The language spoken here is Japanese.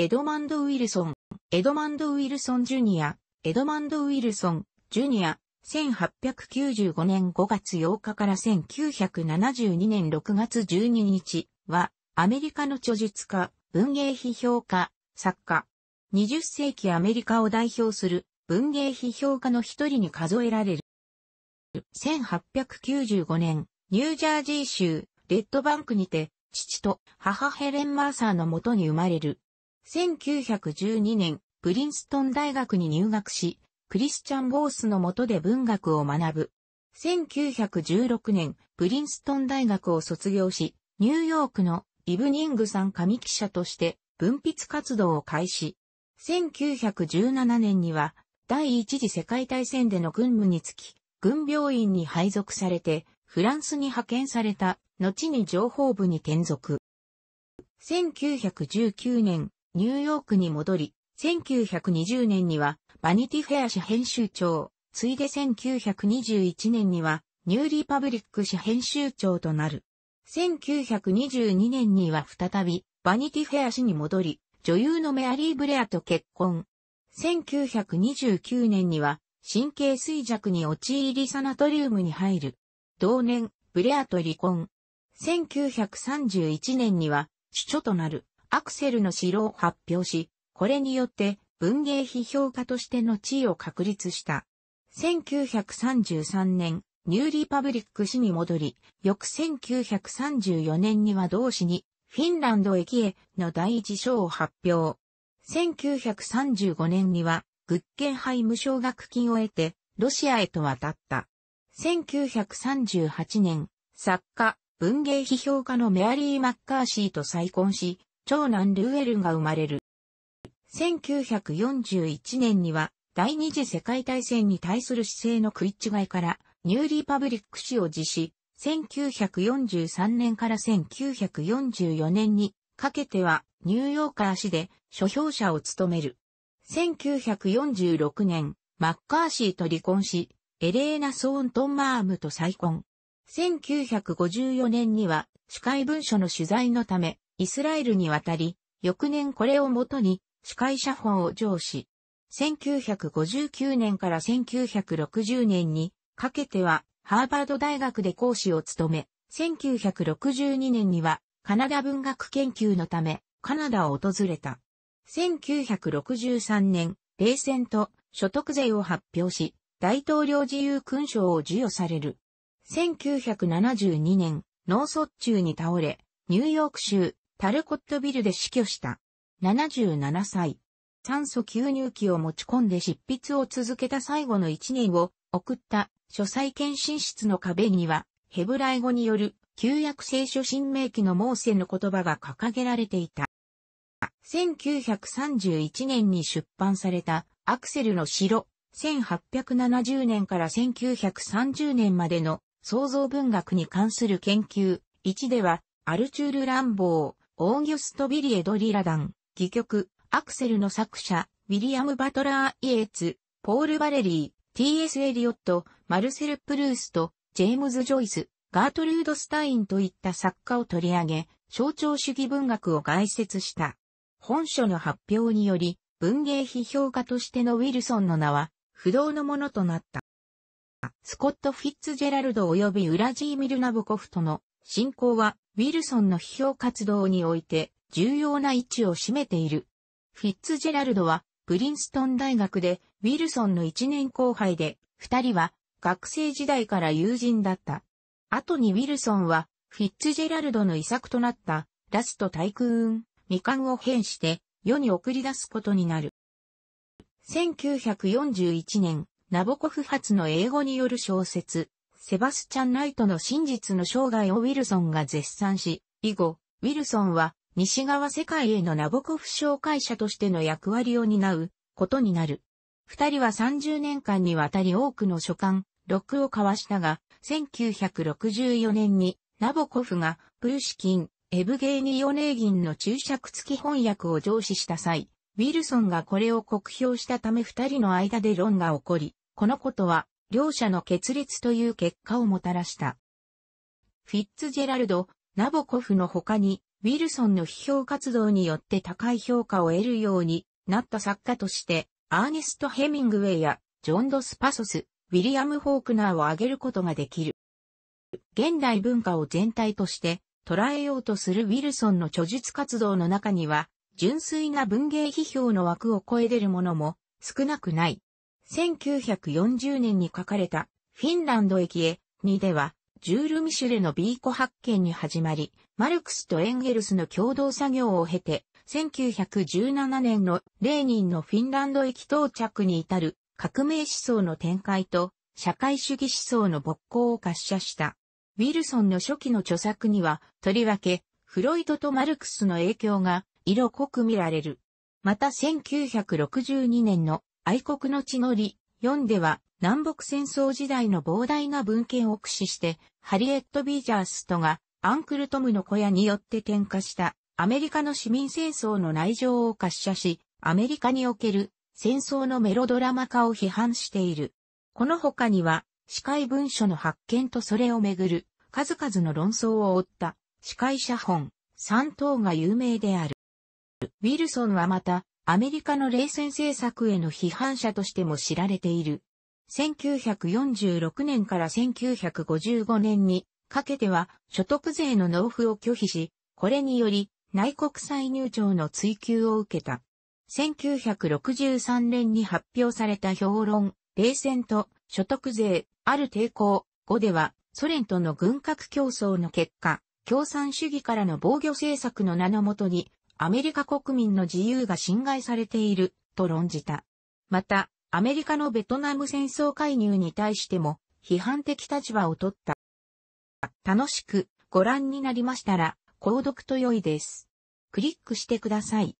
エドマンド・ウィルソン、エドマンド・ウィルソン・ジュニア、エドマンド・ウィルソン、ジュニア、1895年5月8日から1972年6月12日は、アメリカの著述家、文芸批評家、作家。20世紀アメリカを代表する文芸批評家の一人に数えられる。1895年、ニュージャージー州、レッドバンクにて、父と母ヘレン・マーサーのもとに生まれる。1912年、プリンストン大学に入学し、クリスチャン・ボースのもとで文学を学ぶ。1916年、プリンストン大学を卒業し、ニューヨークのイブニングさん紙記者として文筆活動を開始。1917年には第一次世界大戦での軍務につき、軍病院に配属されて、フランスに派遣された、後に情報部に転属。1919年、ニューヨークに戻り、1920年には、バニティフェア誌編集長、ついで1921年には、ニューリパブリック誌編集長となる。1922年には再び、バニティフェア誌に戻り、女優のメアリー・ブレアと結婚。1929年には、神経衰弱に陥りサナトリウムに入る。同年、ブレアと離婚。1931年には、主著となる、アクセルの城を発表し、これによって文芸批評家としての地位を確立した。1933年、ニューリパブリック市に戻り、翌1934年には同市に、フィンランド駅への第一章を発表。1935年には、グッケンハイム奨学金を得て、ロシアへと渡った。1938年、作家、文芸批評家のメアリー・マッカーシーと再婚し、長男ルーエルが生まれる。1941年には、第二次世界大戦に対する姿勢の食い違いから、ニューリーパブリック誌を実施、1943年から1944年にかけてはニューヨーカー誌で書評者を務める。1946年、マッカーシーと離婚し、エレーナ・ソーントンマームと再婚。1954年には、司会文書の取材のため、イスラエルに渡り、翌年これをもとに、司会写本を上司。1959年から1960年にかけてはハーバード大学で講師を務め、1962年にはカナダ文学研究のためカナダを訪れた。1963年、冷戦と所得税を発表し、大統領自由勲章を授与される。1972年、脳卒中に倒れ、ニューヨーク州タルコットビルで死去した。77歳。酸素吸入器を持ち込んで執筆を続けた最後の一年を送った。書斎検診室の壁には、ヘブライ語による。旧約聖書新明記のモーセの言葉が掲げられていた。1931年に出版された。アクセルの城、1870年から1930年までの。創造文学に関する研究、1では、アルチュール・ランボー、オーギュスト・ビリエド・リラダン、戯曲、アクセルの作者、ウィリアム・バトラー・イエーツ、ポール・バレリー、T.S. エリオット、マルセル・プルースト、ジェームズ・ジョイス、ガートルード・スタインといった作家を取り上げ、象徴主義文学を概説した。本書の発表により、文芸批評家としてのウィルソンの名は、不動のものとなった。スコット・フィッツジェラルド及びウラジーミル・ナブコフとの信仰は、ウィルソンの批評活動において重要な位置を占めている。フィッツジェラルドはプリンストン大学でウィルソンの一年後輩で、二人は学生時代から友人だった。後にウィルソンはフィッツジェラルドの遺作となったラスト対空未完を変して世に送り出すことになる。1941年、ナボコフ発の英語による小説、セバスチャン・ナイトの真実の生涯をウィルソンが絶賛し、以後、ウィルソンは西側世界へのナボコフ紹介者としての役割を担うことになる。二人は30年間にわたり多くの書簡、録を交わしたが、1964年にナボコフがプルシキン、エブゲーニ・ヨネーギンの注釈付き翻訳を上司した際、ウィルソンがこれを酷評したため二人の間で論が起こり、このことは両者の決裂という結果をもたらした。フィッツジェラルド、ナボコフの他にウィルソンの批評活動によって高い評価を得るようになった作家として、アーネスト・ヘミングウェイやジョン・ドス・パソス、ウィリアム・フォークナーを挙げることができる。現代文化を全体として捉えようとするウィルソンの著述活動の中には、純粋な文芸批評の枠を超え出るものも少なくない。1940年に書かれたフィンランド駅へにでは、ジュール・ミシュレのビーコ発見に始まり、マルクスとエンゲルスの共同作業を経て、1917年のレーニンのフィンランド駅到着に至る革命思想の展開と社会主義思想の勃興を滑車した。ウィルソンの初期の著作には、とりわけ、フロイトとマルクスの影響が色濃く見られる。また1962年の愛国の地のり4では南北戦争時代の膨大な文献を駆使して、ハリエット・ビージャーストがアンクルトムの小屋によって転化したアメリカの市民戦争の内情を滑車し、アメリカにおける戦争のメロドラマ化を批判している。この他には、司会文書の発見とそれをめぐる数々の論争を追った司会者本3等が有名である。ウィルソンはまた、アメリカの冷戦政策への批判者としても知られている。1946年から1955年にかけては所得税の納付を拒否し、これにより内国歳入庁の追及を受けた。1963年に発表された評論、冷戦と所得税、ある抵抗後では、ソ連との軍拡競争の結果、共産主義からの防御政策の名のもとに、アメリカ国民の自由が侵害されている、と論じた。また、アメリカのベトナム戦争介入に対しても、批判的立場を取った。楽しくご覧になりましたら、購読と良いです。クリックしてください。